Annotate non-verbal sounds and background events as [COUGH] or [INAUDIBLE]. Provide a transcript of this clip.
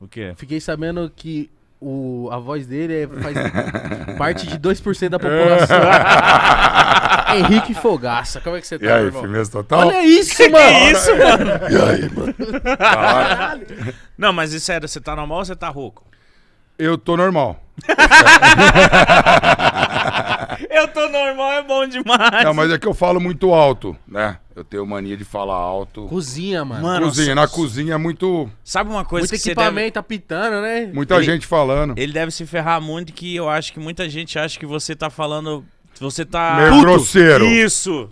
O quê? Fiquei sabendo que o, a voz dele é- faz [LAUGHS] parte de 2% da população. [LAUGHS] Henrique Fogaça, como é que você tá, E aí, irmão? firmeza total? Olha isso, Que mano! isso, mano? [LAUGHS] E aí, mano? Hora. Não, mas e sério, você tá normal ou você tá rouco? Eu tô normal. Eu tô normal, é bom demais. Não, mas é que eu falo muito alto, né? Eu tenho mania de falar alto. Cozinha, mano. Mano, cozinha, na cozinha é muito. Sabe uma coisa Muito que você deve... equipamento apitando, né? Muita Ele- gente falando. Ele deve se ferrar muito que eu acho que muita gente acha que você tá falando... Você tá... Meio grosseiro. Isso!